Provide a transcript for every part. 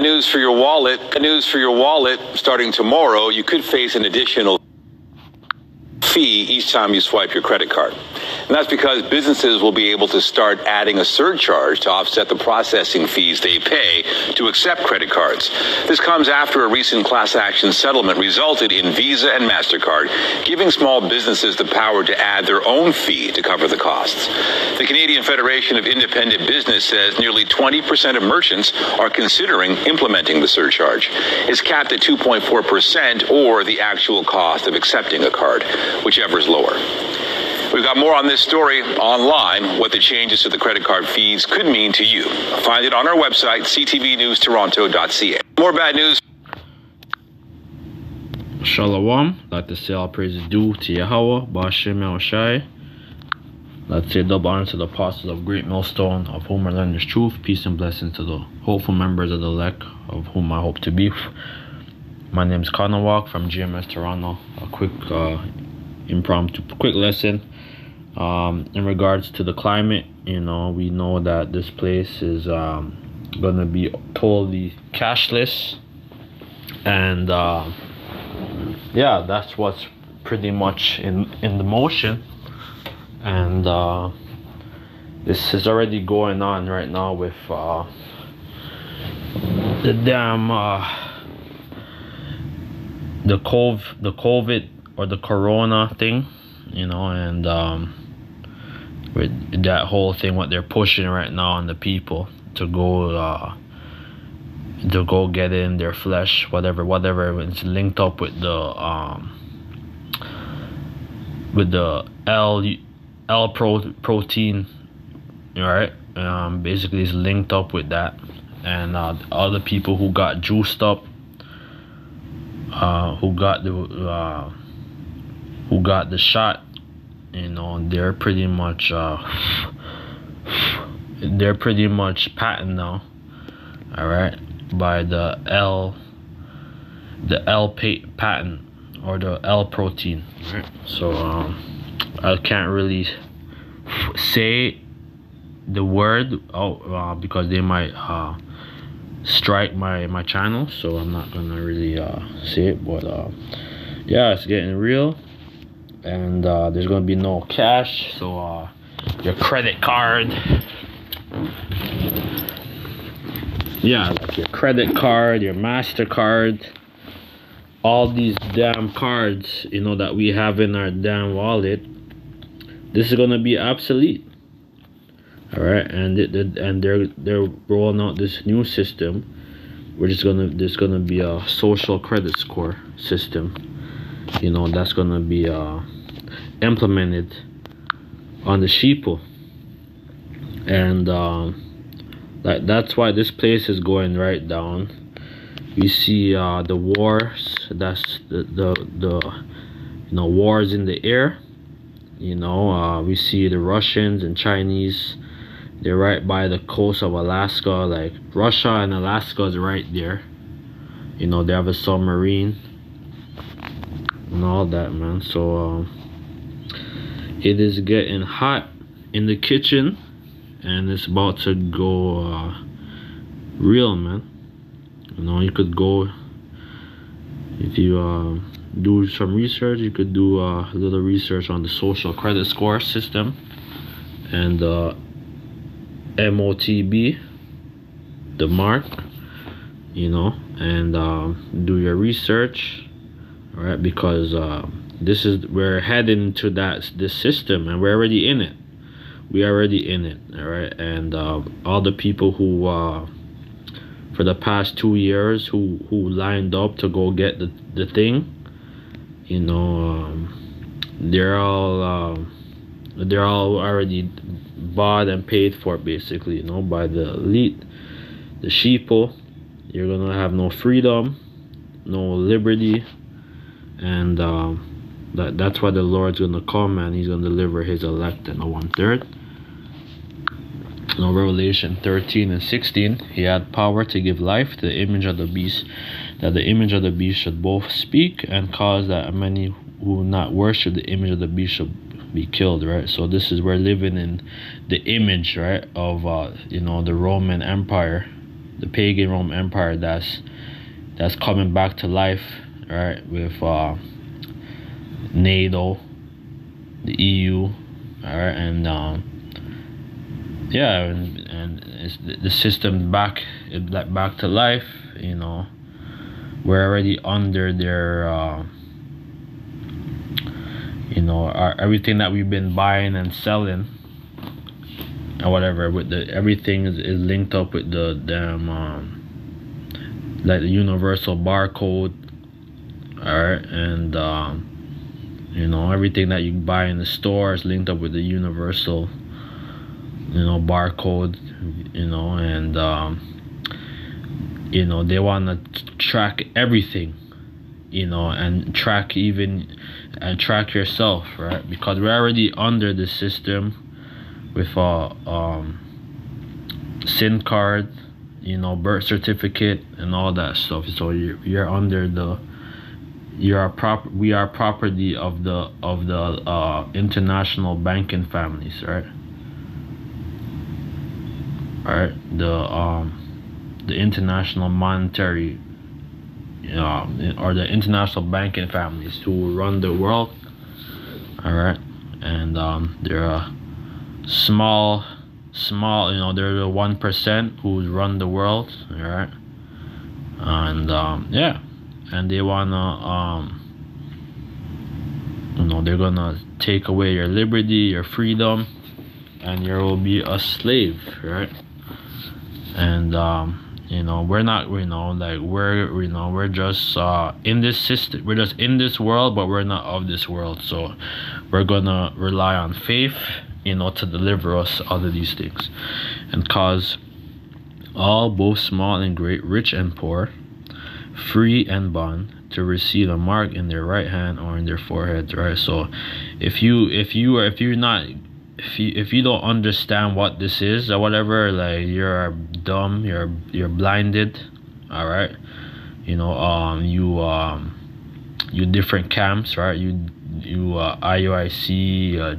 news for your wallet. News for your wallet. Starting tomorrow, you could face an additional fee each time you swipe your credit card. And that's because businesses will be able to start adding a surcharge to offset the processing fees they pay to accept credit cards. This comes after a recent class action settlement resulted in Visa and MasterCard giving small businesses the power to add their own fee to cover the costs. The Canadian Federation of Independent Business says nearly 20% of merchants are considering implementing the surcharge. It's capped at 2.4% or the actual cost of accepting a card, whichever is lower. We've got more on this story online, what the changes to the credit card fees could mean to you. Find it on our website, ctvnewstoronto.ca. More bad news. Shalom. Like to say all praises due to Yahweh, Bashim Yahushai. Let's say double honor to the apostles of Great Millstone, of whom I learn this truth. Peace and blessings to the hopeful members of the elect, of whom I hope to be. My name is Connor Walk from GMS Toronto. A quick uh, impromptu, quick lesson um, in regards to the climate. You know, we know that this place is um, gonna be totally cashless, and uh, yeah, that's what's pretty much in in the motion, and uh, this is already going on right now with uh, the damn uh, the cove the COVID or the Corona thing, you know, and um, with that whole thing, what they're pushing right now on the people to go uh, to go get in their flesh, whatever, whatever. It's linked up with the um, with the L L pro protein, right? Um, basically, it's linked up with that, and uh, other people who got juiced up, uh, who got the uh, who got the shot, you know, they're pretty much uh, they're pretty much patent now. All right, by the L the L patent or the L protein. Right. So um, I can't really say the word oh uh, because they might uh, strike my my channel. So I'm not gonna really uh, say it, but uh, yeah, it's getting real and uh, there's gonna be no cash so uh, your credit card. Yeah like your credit card your mastercard. All these damn cards you know that we have in our damn wallet this is gonna be obsolete. All right and it, it, and they're they're rolling out this new system. We're just gonna there's gonna be a social credit score system. You know that's gonna be uh, implemented on the sheeple and uh, that that's why this place is going right down. We see uh, the wars that's the, the the you know wars in the air. You know uh, we see the Russians and Chinese. They're right by the coast of Alaska. Like Russia and Alaska is right there. You know they have a submarine and all that man. So uh, it is getting hot in the kitchen and it's about to go uh, real man. You know you could go if you uh, do some research you could do uh, a little research on the social credit score system and uh, MOTB the mark you know and uh, do your research all right because uh, this is we're heading to that this system and we're already in it. We already in it all right? And uh, all the people who uh, for the past two years who who lined up to go get the, the thing you know um, they're all uh, they're all already bought and paid for basically you know by the elite the sheeple. You're gonna have no freedom no liberty and um, that that's why the Lord's gonna come and He's gonna deliver His elect in the one third. In Revelation 13 and 16, He had power to give life to the image of the beast, that the image of the beast should both speak and cause that many who not worship the image of the beast should be killed. Right. So this is we're living in the image, right, of uh, you know the Roman Empire the pagan Rome Empire that's that's coming back to life, right? With uh, NATO, the EU, all right, and um, yeah, and, and it's the system back back to life. You know, we're already under their. Uh, you know, our, everything that we've been buying and selling and whatever with the everything is, is linked up with the damn um like the universal barcode all right and um you know everything that you buy in the store is linked up with the universal you know barcode you know and um you know they want to track everything you know and track even and track yourself right because we're already under the system with a um, SIM card, you know, birth certificate, and all that stuff. So you're, you're under the you are prop we are property of the of the uh, international banking families, right? Right, the um the international monetary um, or the international banking families who run the world. All right, and um, they're uh, small small you know they're the one percent who run the world all right and um, yeah and they wanna um you know they're gonna take away your liberty your freedom and you will be a slave right? And um you know we're not you know like we're you know we're just uh in this system we're just in this world but we're not of this world. So we're gonna rely on faith you know, to deliver us out of these things. And cause all, both small and great, rich and poor, free and bond, to receive a mark in their right hand or in their forehead, right? So if you if you are if you're not if you if you don't understand what this is or whatever, like you're dumb, you're you're blinded, all right. You know, um, you um, you different camps, right? You you uh, IUIC, uh,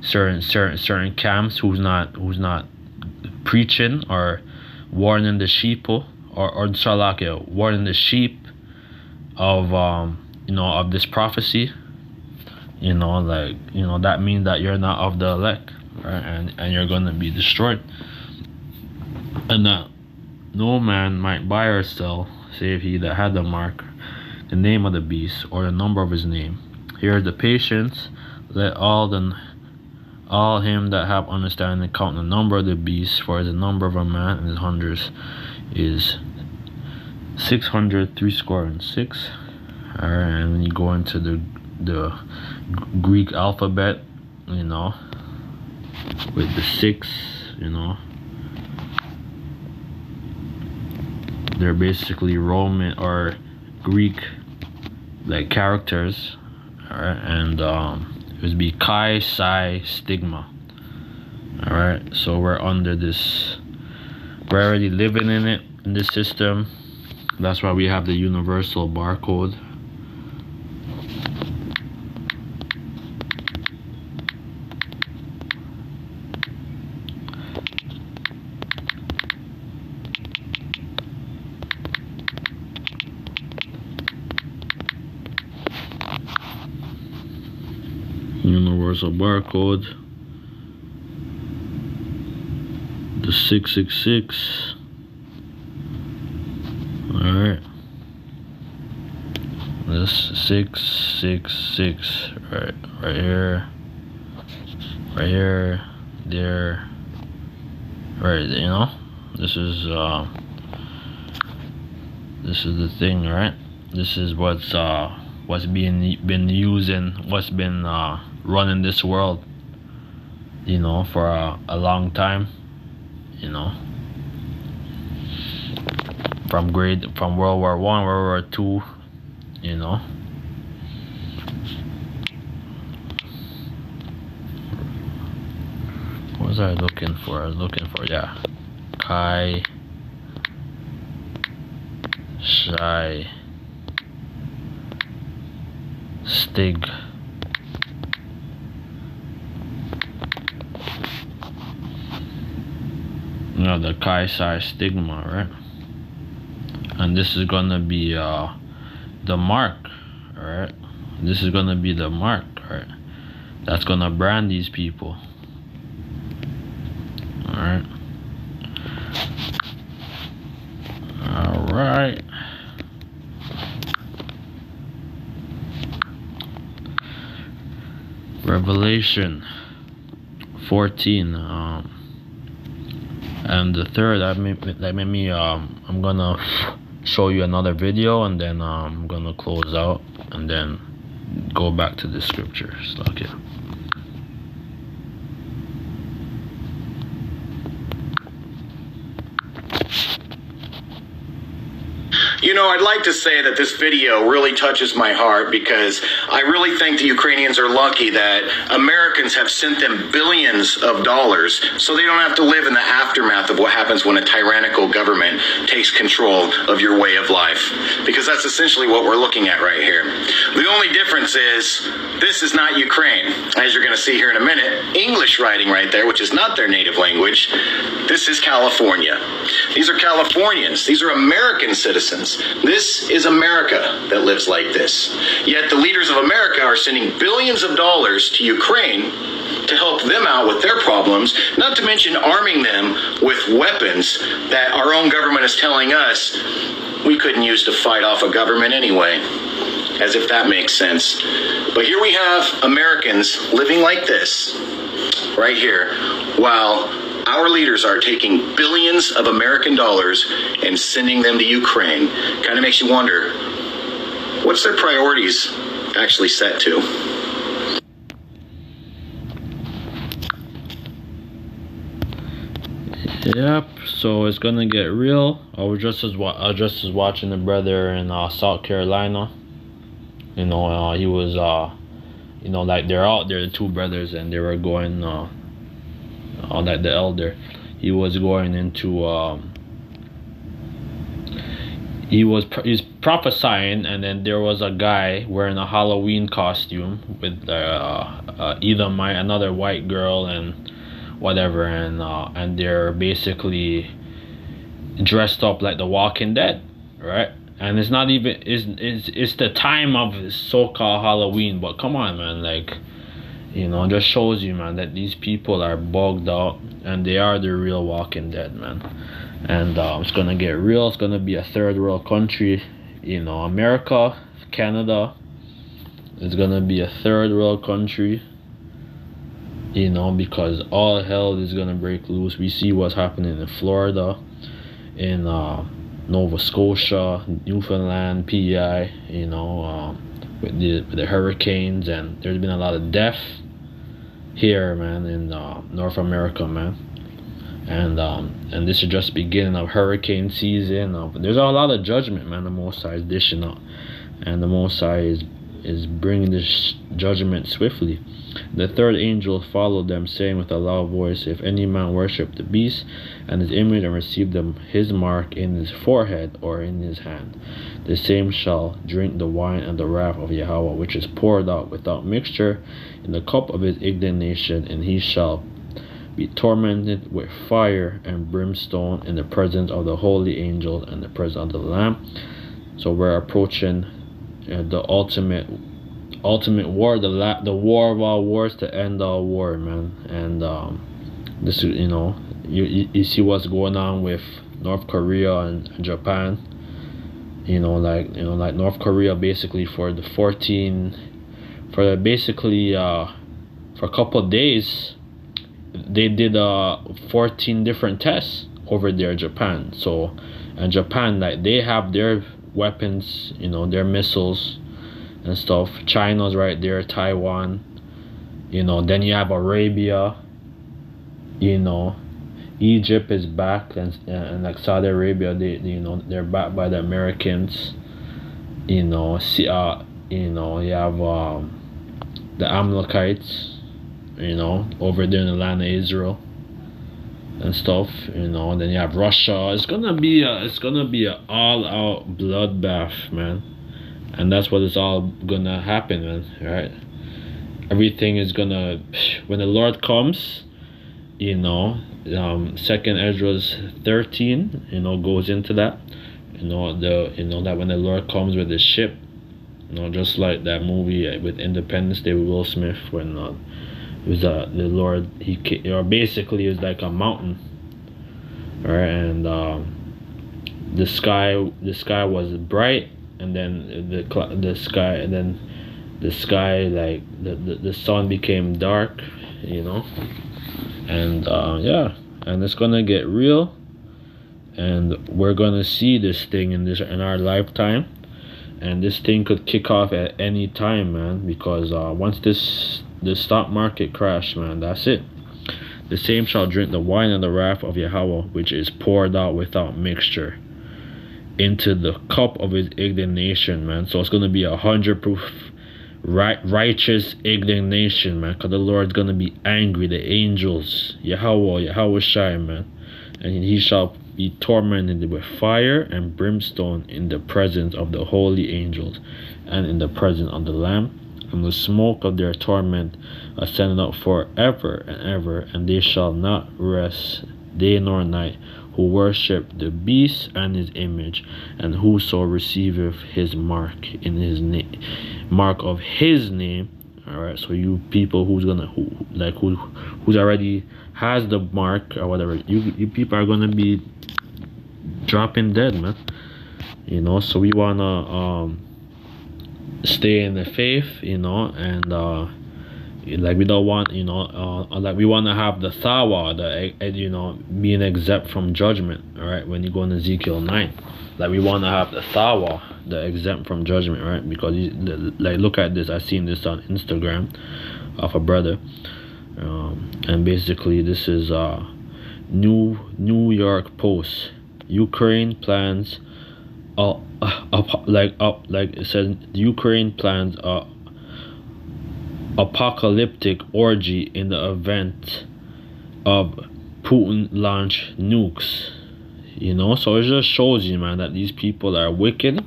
certain certain certain camps who's not who's not preaching or warning the sheep or or Salakia, warning the sheep of um you know of this prophecy you know like you know that means that you're not of the elect right and and you're gonna be destroyed. And that no man might buy or sell save he that had the mark the name of the beast or the number of his name. Here is the patience. Let all the all him that have understanding count the number of the beast, for the number of a man and his hundreds is six hundred three score and six. Alright, and when you go into the the Greek alphabet, you know, with the six, you know, they're basically Roman or Greek like characters, alright, and um it would be chi psi stigma. All right so we're under this we're already living in it in this system that's why we have the universal barcode. Universal barcode. The 666 all right this 666 right right here. Right here. There. Right you know? This is uh this is the thing right? This is what's uh what's being been using what's been uh running this world, you know, for a, a long time, you know. From grade from World War One, World War Two, you know. What was I looking for? I was looking for yeah. Kai Shy Stig you know, the Kaiser stigma, right? And this is gonna be uh, the mark, all right This is gonna be the mark, all right That's gonna brand these people. Alright. Alright. Revelation 14 um and the third that made, that made me um I'm gonna show you another video and then um, I'm gonna close out and then go back to the scriptures. Okay know, I'd like to say that this video really touches my heart because I really think the Ukrainians are lucky that Americans have sent them billions of dollars so they don't have to live in the aftermath of what happens when a tyrannical government takes control of your way of life. Because that's essentially what we're looking at right here. The only difference is this is not Ukraine. As you're going to see here in a minute, English writing right there, which is not their native language. This is California. These are Californians. These are American citizens. This is America that lives like this. Yet the leaders of America are sending billions of dollars to Ukraine to help them out with their problems, not to mention arming them with weapons that our own government is telling us we couldn't use to fight off a government anyway. As if that makes sense. But here we have Americans living like this, right here, while our leaders are taking billions of American dollars and sending them to Ukraine. Kind of makes you wonder what's their priorities actually set to? Yep. So it's gonna get real. I was just as wa- I just as watching a brother in uh, South Carolina. You know, uh, he was uh, you know, like they're out there, the two brothers, and they were going uh, uh like the elder, he was going into um, he was he's prophesying, and then there was a guy wearing a Halloween costume with uh, uh, either my another white girl and whatever, and uh, and they're basically dressed up like the Walking Dead, right? And it's not even it's it's it's the time of so-called Halloween, but come on, man, like you know, just shows you, man, that these people are bugged out and they are the real Walking Dead, man. And uh, it's gonna get real. It's gonna be a third world country, you know, America, Canada. It's gonna be a third world country you know, because all hell is gonna break loose. We see what's happening in Florida, in uh, Nova Scotia, Newfoundland, PEI, you know, um, with the with the hurricanes, and there's been a lot of death here, man, in uh, North America, man. And um, and this is just beginning of hurricane season. Uh, there's a lot of judgment, man. The Most High is dishing and the Most High is bringing this judgment swiftly. The third angel followed them, saying with a loud voice, If any man worship the beast and his image and receive them his mark in his forehead or in his hand, the same shall drink the wine and the wrath of Yahweh, which is poured out without mixture in the cup of his indignation, and he shall be tormented with fire and brimstone in the presence of the holy angels and the presence of the Lamb. So we're approaching uh, the ultimate ultimate war the la- the war of all wars to end all war man. And um this you know you, you, see what's going on with north korea and japan. You know like you know like north korea basically for the 14 for basically uh for a couple days they did uh 14 different tests over there japan. So and japan like they have their weapons you know their missiles and stuff. China's right there, Taiwan. You know, then you have Arabia. You know, Egypt is back, and, and like Saudi Arabia, they you know they're backed by the Americans. You know, see, uh, you know, you have um, the Amalekites. You know, over there in the land of Israel and stuff, you know. And then you have Russia. It's gonna be a, it's gonna be an all-out bloodbath, man and that's what is all gonna happen man right everything is gonna when the lord comes you know, um, Second Esdras thirteen, you know, goes into that. You know the you know that when the Lord comes with the ship, you know, just like that movie with Independence Day Will Smith when uh, it was uh, the Lord he or basically it was like a mountain, right? And um, the sky the sky was bright, and then the the sky and then the sky like the, the, the sun became dark you know and uh, yeah and it's gonna get real and we're gonna see this thing in this in our lifetime and this thing could kick off at any time man because uh, once this the stock market crash man that's it the same shall drink the wine of the wrath of Yahweh which is poured out without mixture into the cup of his indignation man so it's gonna be a hundred proof right righteous indignation, man. Cause the Lord's gonna be angry. The angels, Yahweh, Yahweh Shai, man, and he shall be tormented with fire and brimstone in the presence of the holy angels, and in the presence of the Lamb. And the smoke of their torment ascended up forever and ever, and they shall not rest day nor night who worship the beast and his image, and whoso receiveth his mark in his name, mark of his name. All right, so you people who's gonna who like who who's already has the mark or whatever, you you people are gonna be dropping dead, man. You know, so we wanna um stay in the faith, you know, and uh like we don't want you know uh, like we want to have the thawa the uh, you know being exempt from judgment all right when you go in ezekiel 9 like we want to have the thawa the exempt from judgment right? Because you, like look at this i seen this on instagram of a brother um, and basically this is uh new new york post. Ukraine plans uh, uh, like up like it says ukraine plans a apocalyptic orgy in the event of Putin launch nukes. You know, so it just shows you, man, that these people are wicked,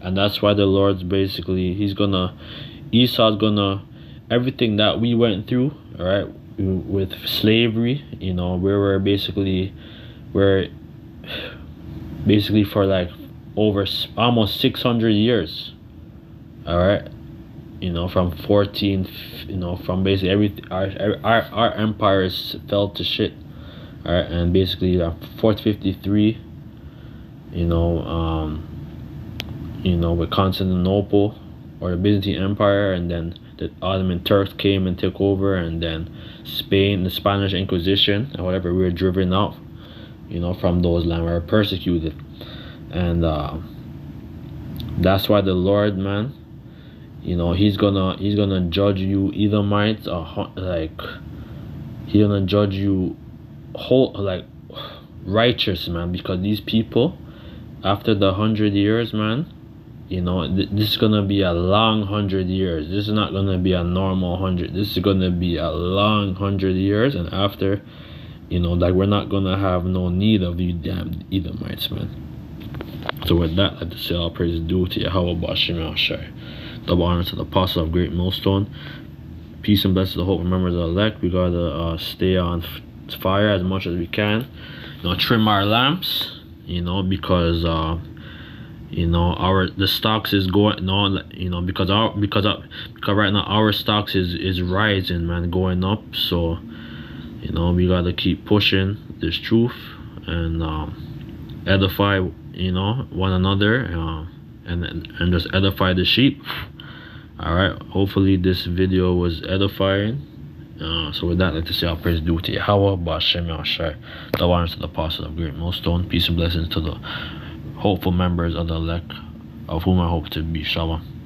and that's why the Lord's basically he's gonna Esau's gonna everything that we went through, all right, with slavery. You know, we're basically we're basically for like over almost 600 years. All right you know from 14 you know from basically every our our, our empires fell to shit. All right and basically uh, 453 you know um you know with constantinople or the byzantine empire and then the ottoman turks came and took over and then spain the spanish inquisition and whatever we were driven out you know from those lands we were persecuted and uh that's why the lord man you know he's gonna he's gonna judge you Edomites or like he's gonna judge you whole like righteous man because these people after the hundred years man you know th this is gonna be a long hundred years. This is not gonna be a normal hundred. This is gonna be a long hundred years. And after you know like we're not gonna have no need of you damn Edomites man so say all praise due to Yahweh Bashim Shai. Double honor to the apostle of Great Millstone. Peace and blessings to the hope members of the elect. We gotta uh, stay on fire as much as we can. You know, trim our lamps. You know, because uh, you know our the stocks is going know, you know because our because of, because right now our stocks is is rising man going up so you know we gotta keep pushing this truth and um, edify you know one another uh, and and just edify the sheep all right hopefully this video was edifying uh, so with that, let us say our praise due to Yahweh, Bashem Yahshai, the honors to the apostle of Great Millstone, peace and blessings to the hopeful members of the elect, of whom I hope to be. Shalom.